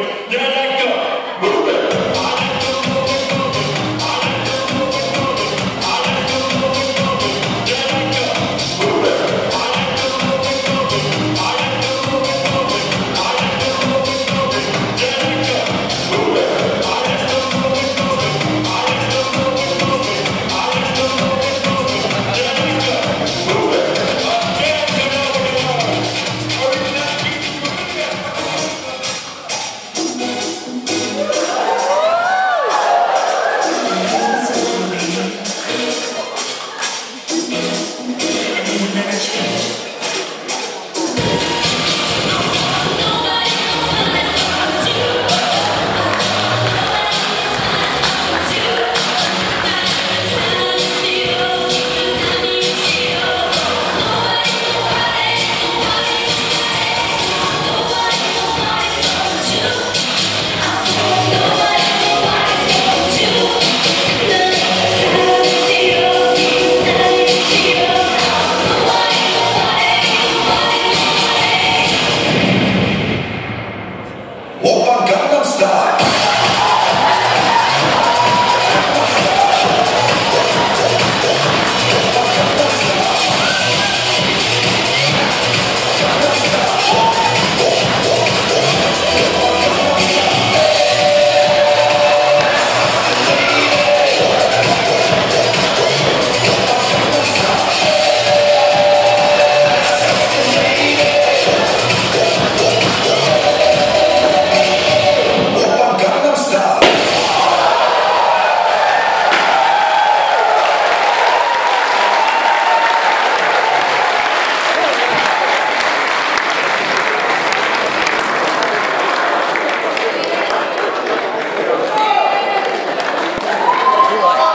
Yeah.